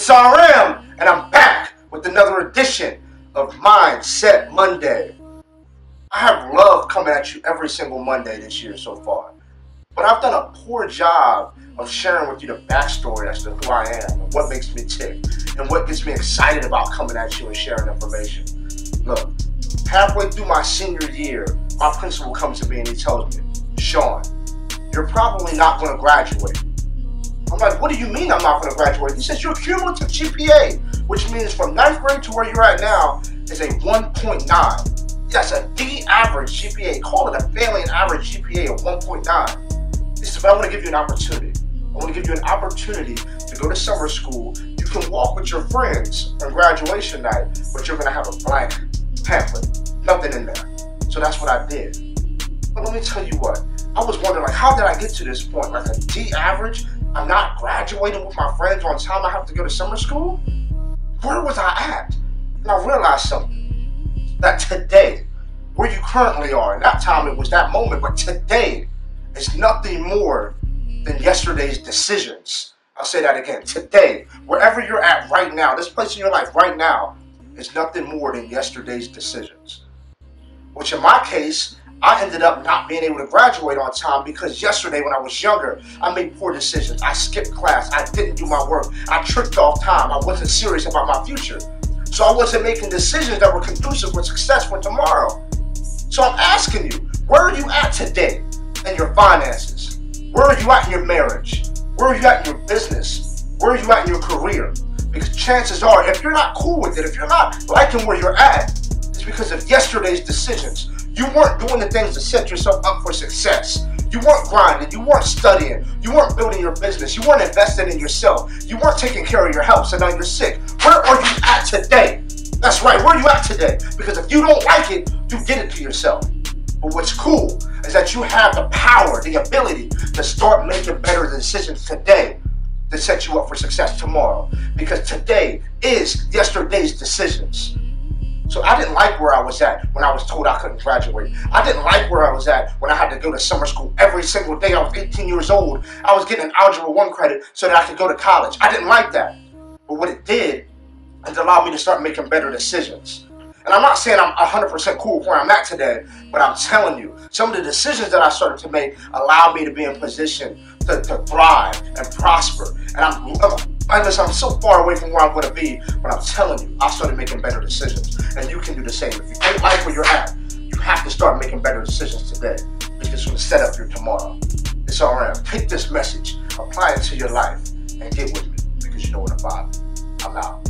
It's RM, and I'm back with another edition of Mindset Monday. I have loved coming at you every single Monday this year so far, but I've done a poor job of sharing with you the backstory as to who I am and what makes me tick and what gets me excited about coming at you and sharing information. Look, halfway through my senior year, my principal comes to me and he tells me, Sean, you're probably not going to graduate. I'm like, what do you mean I'm not going to graduate? He says your cumulative GPA, which means from ninth grade to where you're at now, is a 1.9. That's a D average GPA. Call it a failing average GPA of 1.9. He says, but I want to give you an opportunity. I want to give you an opportunity to go to summer school. You can walk with your friends on graduation night, but you're going to have a blank pamphlet. Nothing in there. So that's what I did. But let me tell you what. I was wondering, like, how did I get to this point? Like a D average? I'm not graduating with my friends on time. I have to go to summer school. Where was I at? And I realized something. That today, where you currently are, and that time it was that moment, but today is nothing more than yesterday's decisions. I'll say that again. Today, wherever you're at right now, this place in your life right now, is nothing more than yesterday's decisions. Which in my case, I ended up not being able to graduate on time because yesterday when I was younger, I made poor decisions. I skipped class. I didn't do my work. I tricked off time. I wasn't serious about my future. So I wasn't making decisions that were conducive with success for tomorrow. So I'm asking you, where are you at today in your finances? Where are you at in your marriage? Where are you at in your business? Where are you at in your career? Because chances are, if you're not cool with it, if you're not liking where you're at, it's because of yesterday's decisions. You weren't doing the things to set yourself up for success. You weren't grinding. You weren't studying. You weren't building your business. You weren't investing in yourself. You weren't taking care of your health, so now you're sick. Where are you at today? That's right. Where are you at today? Because if you don't like it, you get it to yourself. But what's cool is that you have the power, the ability to start making better decisions today to set you up for success tomorrow. Because today is yesterday's decisions. So I didn't like where I was at when I was told I couldn't graduate. I didn't like where I was at when I had to go to summer school every single day. I was 18 years old. I was getting an Algebra 1 credit so that I could go to college. I didn't like that. But what it did is allowed me to start making better decisions. And I'm not saying I'm 100% cool with where I'm at today, but I'm telling you, some of the decisions that I started to make allowed me to be in position to, to thrive and prosper. And I'm, I'm I listen, I'm so far away from where I'm going to be, but I'm telling you, I started making better decisions. And you can do the same. If you don't like where you're at, you have to start making better decisions today because it's going to set up your tomorrow. It's all right. Take this message, apply it to your life, and get with me because you know what I'm about. I'm out.